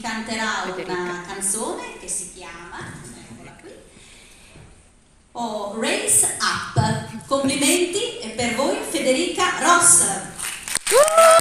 Canterà Federica. una canzone che si chiama, eccola qui, oh, Race Up. Complimenti per voi Federica Ross. Uh!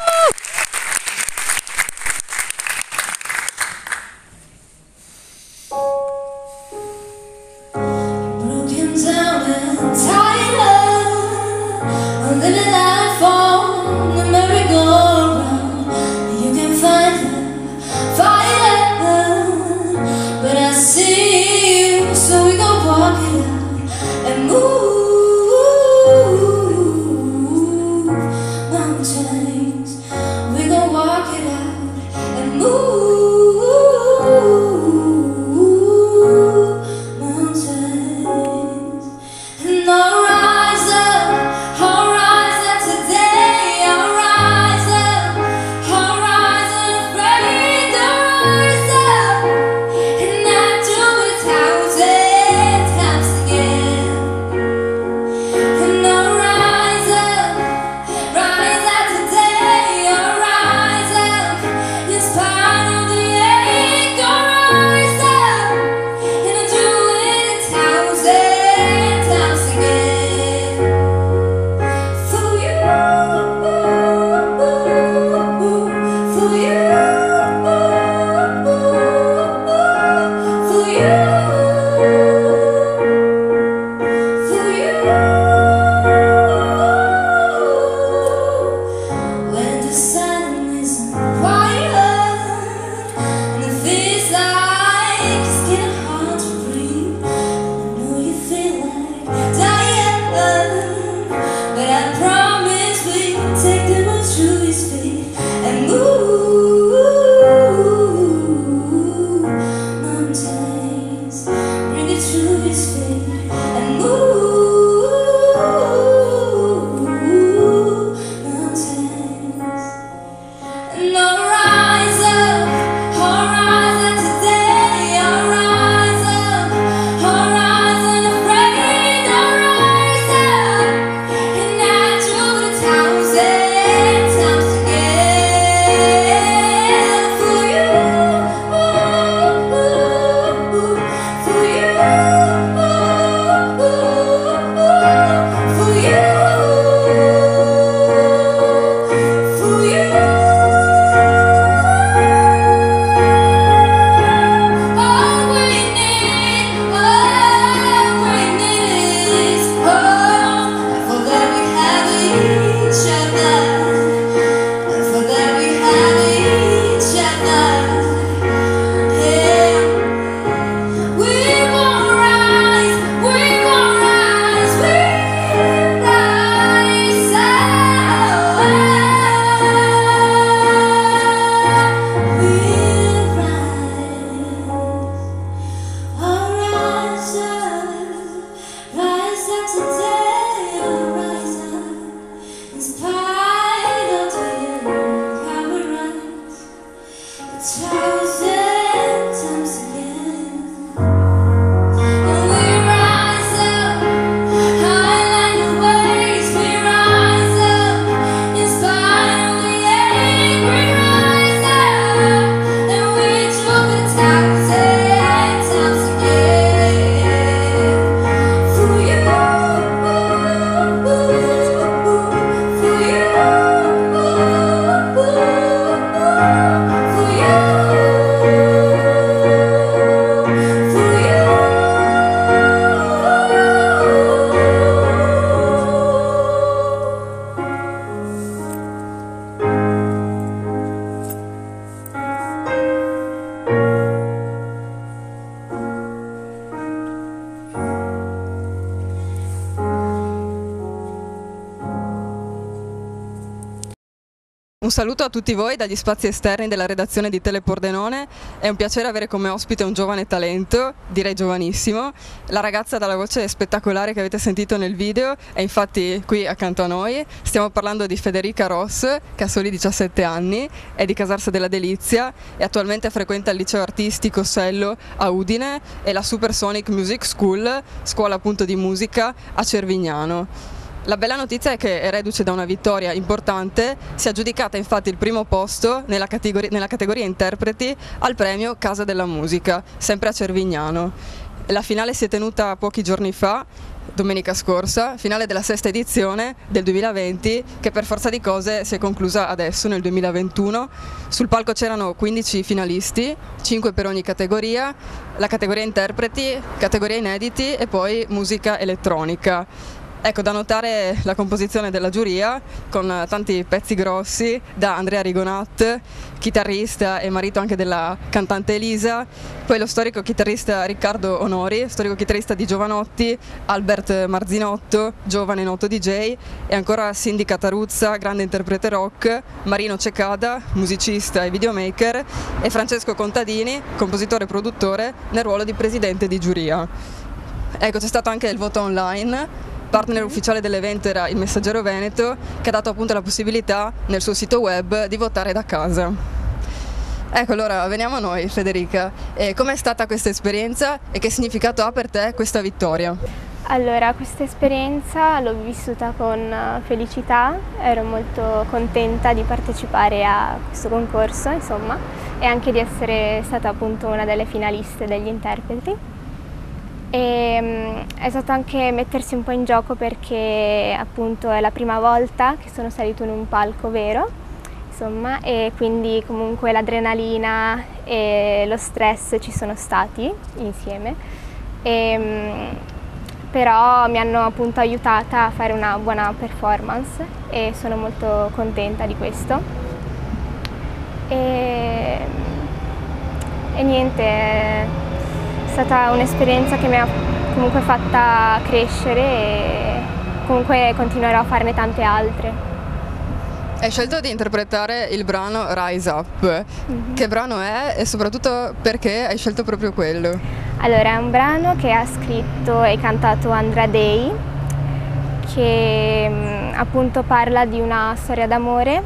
Saluto a tutti voi dagli spazi esterni della redazione di Telepordenone, è un piacere avere come ospite un giovane talento, direi giovanissimo, la ragazza dalla voce spettacolare che avete sentito nel video è infatti qui accanto a noi, stiamo parlando di Federica Ross che ha soli 17 anni, è di Casarsa della Delizia e attualmente frequenta il liceo artistico Sello a Udine e la Supersonic Music School, scuola appunto di musica a Cervignano. La bella notizia è che, reduce da una vittoria importante, si è aggiudicata infatti il primo posto nella, categori- nella categoria interpreti al premio Casa della Musica, sempre a Cervignano. La finale si è tenuta pochi giorni fa domenica scorsa, finale della sesta edizione del 2020 che per forza di cose si è conclusa adesso nel 2021. Sul palco c'erano 15 finalisti, 5 per ogni categoria, la categoria interpreti, categoria inediti e poi musica elettronica. Ecco, da notare la composizione della giuria con tanti pezzi grossi da Andrea Rigonat, chitarrista e marito anche della cantante Elisa, poi lo storico chitarrista Riccardo Onori, storico chitarrista di Giovanotti, Albert Marzinotto, giovane noto DJ e ancora Cindy Cataruzza, grande interprete rock, Marino Cecada, musicista e videomaker e Francesco Contadini, compositore e produttore nel ruolo di presidente di giuria. Ecco, c'è stato anche il voto online partner ufficiale dell'evento era il Messaggero Veneto che ha dato appunto la possibilità nel suo sito web di votare da casa. Ecco, allora veniamo a noi Federica. Com'è stata questa esperienza e che significato ha per te questa vittoria? Allora, questa esperienza l'ho vissuta con eh, felicità, ero molto contenta di partecipare a questo concorso, insomma, e anche di essere stata appunto una delle finaliste degli interpreti. E, um, è stato anche mettersi un po' in gioco perché appunto è la prima volta che sono salito in un palco vero, insomma, e quindi comunque l'adrenalina e lo stress ci sono stati insieme. E, um, però mi hanno appunto aiutata a fare una buona performance e sono molto contenta di questo. E, e niente, stata un'esperienza che mi ha comunque fatta crescere e comunque continuerò a farne tante altre. Hai scelto di interpretare il brano Rise Up. Mm-hmm. Che brano è e soprattutto perché hai scelto proprio quello? Allora, è un brano che ha scritto e cantato Andra Day, che mm, appunto parla di una storia d'amore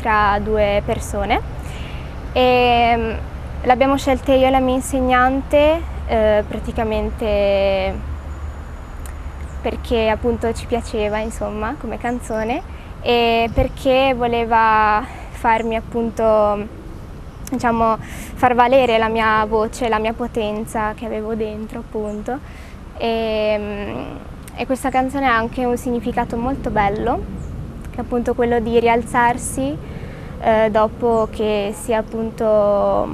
tra due persone. E, mm, l'abbiamo scelta io e la mia insegnante eh, praticamente perché appunto ci piaceva insomma come canzone e perché voleva farmi appunto diciamo far valere la mia voce, la mia potenza che avevo dentro appunto. E, e questa canzone ha anche un significato molto bello che è appunto quello di rialzarsi eh, dopo che si è appunto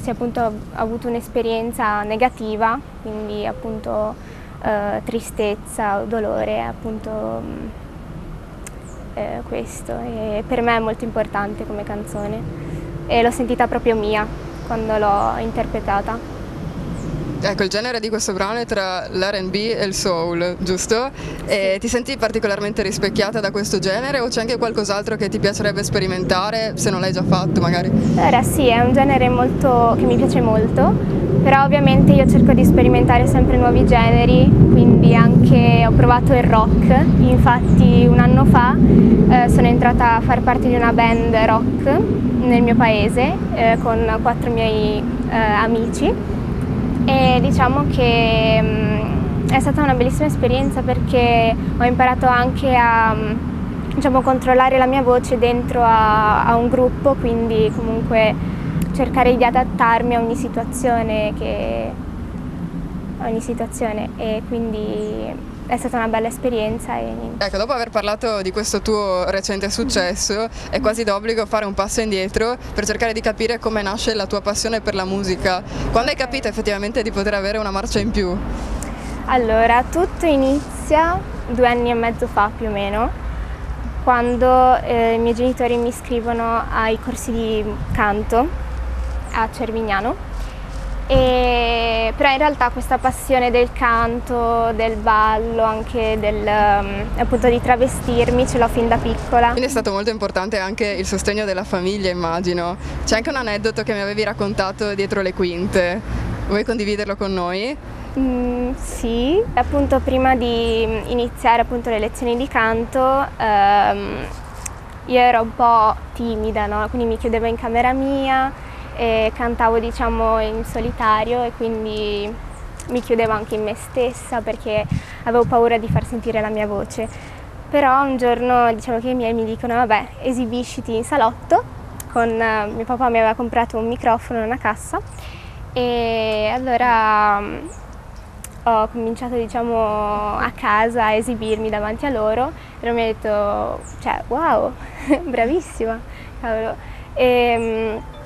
si è appunto avuto un'esperienza negativa, quindi appunto eh, tristezza o dolore, appunto mm, eh, questo. E per me è molto importante come canzone e l'ho sentita proprio mia quando l'ho interpretata. Ecco, il genere di questo brano è tra l'R&B e il soul, giusto? E ti senti particolarmente rispecchiata da questo genere o c'è anche qualcos'altro che ti piacerebbe sperimentare, se non l'hai già fatto magari? Allora sì, è un genere molto, che mi piace molto, però ovviamente io cerco di sperimentare sempre nuovi generi, quindi anche ho provato il rock, infatti un anno fa eh, sono entrata a far parte di una band rock nel mio paese eh, con quattro miei eh, amici e diciamo che mh, mm, è stata una bellissima esperienza perché ho imparato anche a mm, diciamo, controllare la mia voce dentro a, a, un gruppo, quindi comunque cercare di adattarmi a ogni situazione, che, ogni situazione. E quindi è stata una bella esperienza. E... Ecco, dopo aver parlato di questo tuo recente successo, è quasi d'obbligo fare un passo indietro per cercare di capire come nasce la tua passione per la musica. Quando hai capito effettivamente di poter avere una marcia in più? Allora, tutto inizia due anni e mezzo fa più o meno, quando eh, i miei genitori mi iscrivono ai corsi di canto a Cervignano e, però in realtà questa passione del canto, del ballo, anche del, um, appunto di travestirmi ce l'ho fin da piccola. Quindi è stato molto importante anche il sostegno della famiglia immagino. C'è anche un aneddoto che mi avevi raccontato dietro le quinte, vuoi condividerlo con noi? Mm, sì, appunto prima di iniziare appunto le lezioni di canto um, io ero un po' timida, no? quindi mi chiudevo in camera mia e cantavo diciamo in solitario e quindi mi chiudevo anche in me stessa perché avevo paura di far sentire la mia voce. Però un giorno diciamo che i miei mi dicono vabbè esibisciti in salotto, con uh, mio papà mi aveva comprato un microfono e una cassa e allora um, ho cominciato diciamo a casa a esibirmi davanti a loro e mi ha detto cioè wow bravissima cavolo e, um,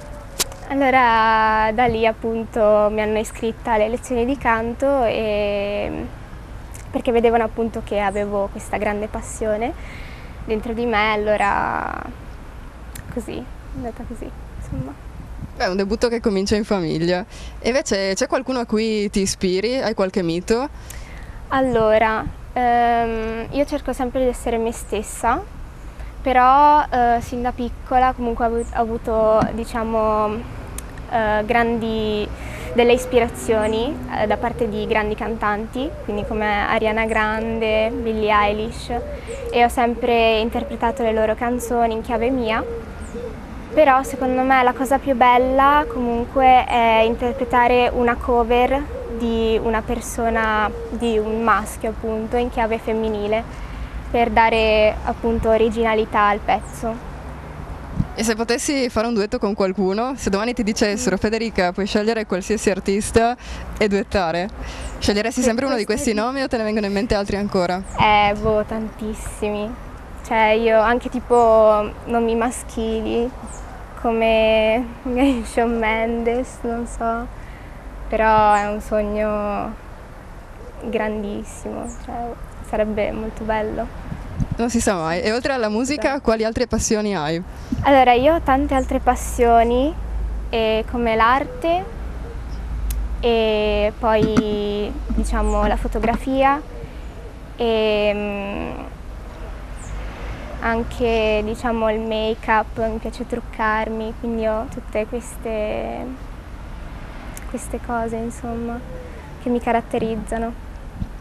allora da lì appunto mi hanno iscritta alle lezioni di canto e, perché vedevano appunto che avevo questa grande passione dentro di me, allora così, è andata così, insomma. È un debutto che comincia in famiglia. E invece c'è qualcuno a cui ti ispiri? Hai qualche mito? Allora, ehm, io cerco sempre di essere me stessa, però eh, sin da piccola comunque ho avuto diciamo eh, grandi, delle ispirazioni eh, da parte di grandi cantanti, quindi come Ariana Grande, Billie Eilish e ho sempre interpretato le loro canzoni in chiave mia. Però secondo me la cosa più bella comunque è interpretare una cover di una persona, di un maschio appunto, in chiave femminile per dare appunto originalità al pezzo. E se potessi fare un duetto con qualcuno, se domani ti dicessero Federica puoi scegliere qualsiasi artista e duettare, sceglieresti sempre uno di questi nomi o te ne vengono in mente altri ancora? Eh, boh, tantissimi. Cioè io anche tipo nomi maschili come Shawn Mendes, non so, però è un sogno grandissimo, cioè, sarebbe molto bello. Non si sa mai. E oltre alla musica, quali altre passioni hai? Allora, io ho tante altre passioni, eh, come l'arte e poi diciamo la fotografia e mm, anche diciamo il make up, mi piace truccarmi, quindi ho tutte queste, queste cose insomma che mi caratterizzano.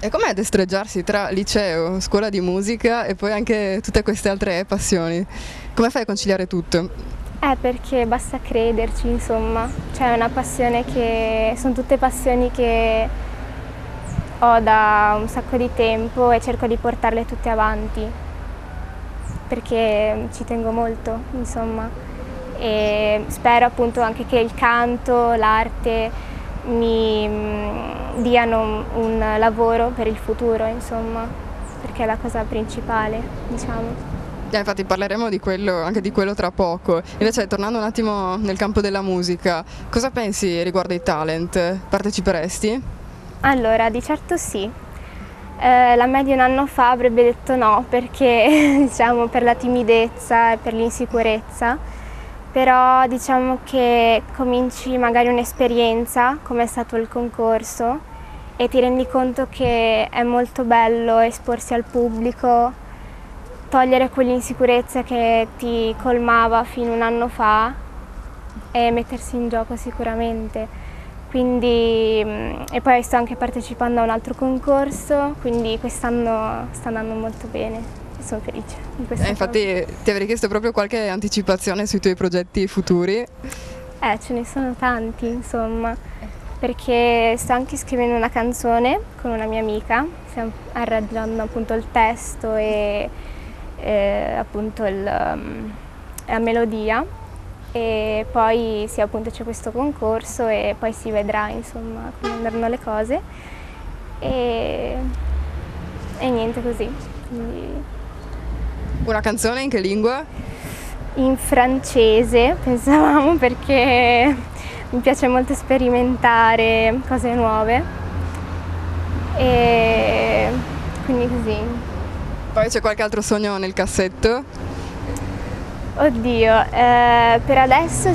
E com'è destreggiarsi tra liceo, scuola di musica e poi anche tutte queste altre passioni? Come fai a conciliare tutto? Eh, perché basta crederci, insomma. Cioè, una passione che. sono tutte passioni che ho da un sacco di tempo e cerco di portarle tutte avanti. Perché ci tengo molto, insomma. E spero appunto anche che il canto, l'arte mi mm, diano un lavoro per il futuro, insomma, perché è la cosa principale, diciamo. Eh, infatti parleremo di quello, anche di quello tra poco. Invece tornando un attimo nel campo della musica, cosa pensi riguardo i talent? Parteciperesti? Allora, di certo sì. Eh, la me di un anno fa avrebbe detto no perché diciamo per la timidezza e per l'insicurezza però diciamo che cominci magari un'esperienza come è stato il concorso e ti rendi conto che è molto bello esporsi al pubblico, togliere quell'insicurezza che ti colmava fino a un anno fa e mettersi in gioco sicuramente. Quindi, e poi sto anche partecipando a un altro concorso, quindi quest'anno sta andando molto bene sono felice di questa eh, Infatti ti avrei chiesto proprio qualche anticipazione sui tuoi progetti futuri. Eh, ce ne sono tanti, insomma, perché sto anche scrivendo una canzone con una mia amica, stiamo arrangiando appunto il testo e eh, appunto il, um, la melodia. E poi sì appunto c'è questo concorso e poi si vedrà insomma come andranno le cose. E, e niente così. Quindi una canzone in che lingua? In francese, pensavamo, perché mi piace molto sperimentare cose nuove. E quindi così. Poi c'è qualche altro sogno nel cassetto? Oddio, eh, per adesso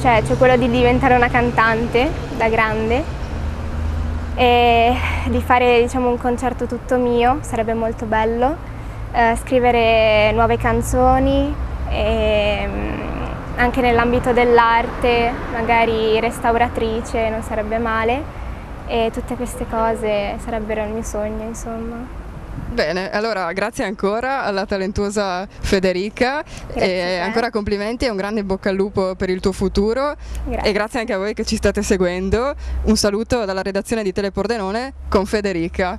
cioè, c'è quello di diventare una cantante da grande e di fare diciamo, un concerto tutto mio, sarebbe molto bello eh, scrivere nuove canzoni e, mm, anche nell'ambito dell'arte, magari restauratrice, non sarebbe male e tutte queste cose sarebbero il mio sogno, insomma. Bene, allora grazie ancora alla talentuosa Federica grazie e ancora complimenti e un grande bocca al lupo per il tuo futuro grazie. e grazie anche a voi che ci state seguendo. Un saluto dalla redazione di Telepordenone con Federica.